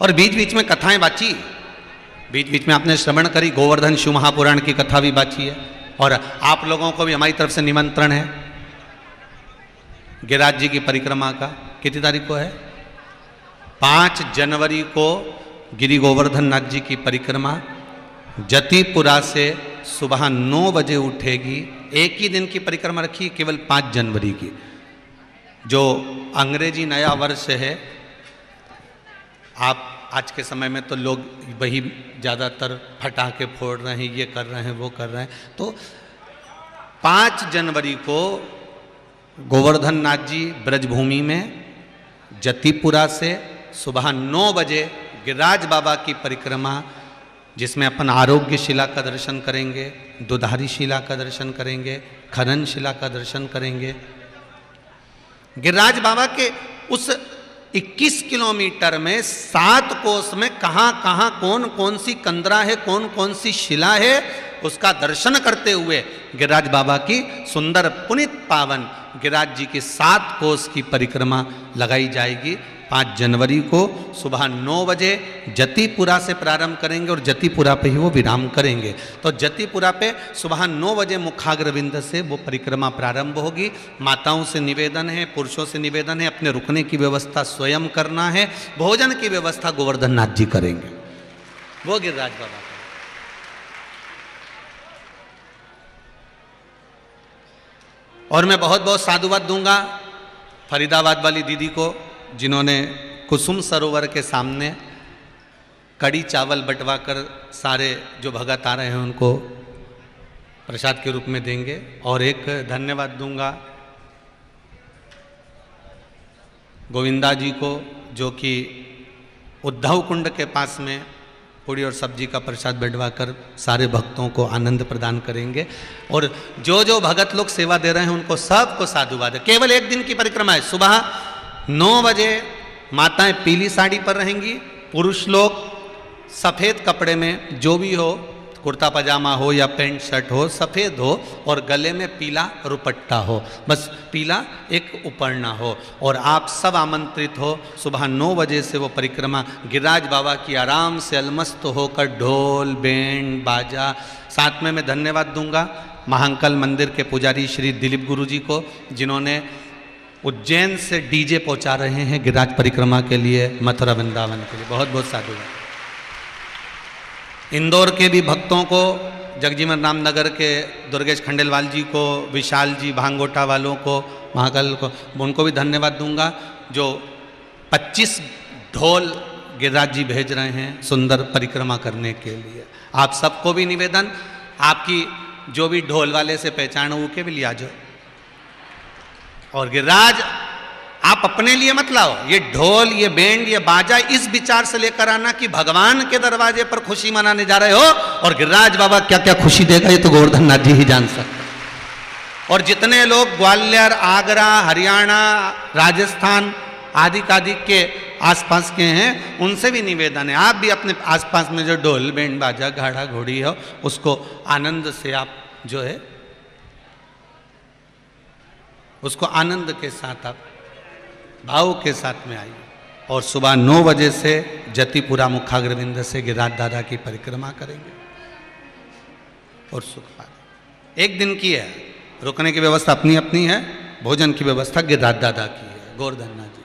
और बीच बीच में कथाएँ बाची। बीच बीच में आपने श्रवण करी, गोवर्धन शिव महापुराण की कथा भी बाची है। और आप लोगों को भी हमारी तरफ़ से निमंत्रण है। गिरिराज जी की परिक्रमा का, कितनी तारीख को है? पाँच जनवरी को गिरी गोवर्धन नाथ जी की परिक्रमा जतिपुरा से सुबह नौ बजे उठेगी। एक ही दिन की परिक्रमा रखी, केवल पाँच जनवरी की। जो अंग्रेज़ी नया वर्ष है आप आज के समय में तो लोग वही ज़्यादातर फटाके फोड़ रहे हैं, ये कर रहे हैं, वो कर रहे हैं। तो पाँच जनवरी को गोवर्धन नाथ जी ब्रजभूमि में जतिपुरा से सुबह नौ बजे गिरिराज बाबा की परिक्रमा, जिसमें अपन आरोग्य शिला का दर्शन करेंगे, दुधारी शिला का दर्शन करेंगे, खनन शिला का दर्शन करेंगे। गिरिराज बाबा के उस 21 किलोमीटर में सात कोस में कहाँ कहाँ कौन कौन सी कंदरा है, कौन कौन सी शिला है, उसका दर्शन करते हुए गिरिराज बाबा की सुंदर पुनित पावन गिरिराज जी की सात कोस की परिक्रमा लगाई जाएगी। पाँच जनवरी को सुबह नौ बजे जतिपुरा से प्रारंभ करेंगे और जतिपुरा पे ही वो विराम करेंगे। तो जतिपुरा पे सुबह नौ बजे मुखाग्रविंद से वो परिक्रमा प्रारंभ होगी। माताओं से निवेदन है, पुरुषों से निवेदन है, अपने रुकने की व्यवस्था स्वयं करना है, भोजन की व्यवस्था गोवर्धन नाथ जी करेंगे। वो गिरिराज बाबा और मैं बहुत बहुत साधुवाद दूँगा फरीदाबाद वाली दीदी को। जिन्होंने कुसुम सरोवर के सामने कड़ी चावल बंटवा कर सारे जो भगत आ रहे हैं उनको प्रसाद के रूप में देंगे। और एक धन्यवाद दूँगा गोविंदा जी को, जो कि उद्धव कुंड के पास में पूड़ी और सब्ज़ी का प्रसाद बैठवा कर सारे भक्तों को आनंद प्रदान करेंगे। और जो जो भगत लोग सेवा दे रहे हैं, उनको सबको साधुवाद केवल एक दिन की परिक्रमा है। सुबह नौ बजे माताएँ पीली साड़ी पर रहेंगी, पुरुष लोग सफ़ेद कपड़े में जो भी हो, कुर्ता पजामा हो या पेंट शर्ट हो, सफ़ेद हो और गले में पीला रुपट्टा हो। बस पीला एक उपरना हो और आप सब आमंत्रित हो। सुबह नौ बजे से वो परिक्रमा, गिरिराज बाबा की आराम से अलमस्त होकर ढोल, बैंड, बाजा, साथ में मैं धन्यवाद दूँगा महांकल मंदिर के पुजारी श्री दिलीप गुरु जी को, जिन्होंने उज्जैन से डीजे पहुँचा रहे हैं गिरिराज परिक्रमा के लिए, मथुरा वृंदावन के लिए। बहुत बहुत साधुवाद इंदौर के भी भक्तों को, जगजीवन रामनगर के दुर्गेश खंडेलवाल जी को, विशाल जी भांगोटा वालों को, महाकाल को, उनको भी धन्यवाद दूँगा, जो 25 ढोल गिरिराज जी भेज रहे हैं सुंदर परिक्रमा करने के लिए। आप सबको भी निवेदन, आपकी जो भी ढोल वाले से पहचान हो के भी लिया जाओ और गिरिराज, आप अपने लिए मत लाओ। ये ढोल, ये बैंड, ये बाजा इस विचार से लेकर आना कि भगवान के दरवाजे पर खुशी मनाने जा रहे हो और गिरिराज बाबा क्या क्या खुशी देगा, ये तो गोवर्धन नाथ जी ही जान सकते और जितने लोग ग्वालियर, आगरा, हरियाणा, राजस्थान आदि आदि के आसपास के हैं, उनसे भी निवेदन है। आप भी अपने आसपास में जो ढोल, बैंड, बाजा घाड़ा घोड़ी हो, उसको आनंद से आप जो है उसको आनंद के साथ आप, भाव के साथ में आइए। और सुबह नौ बजे से जतिपुरा मुखाग्रविंद से गिरिराज दादा की परिक्रमा करेंगे। और सुख पा एक दिन की है। रुकने की व्यवस्था अपनी अपनी है। भोजन की व्यवस्था गिरिराज दादा की है। गोवर्धन जी।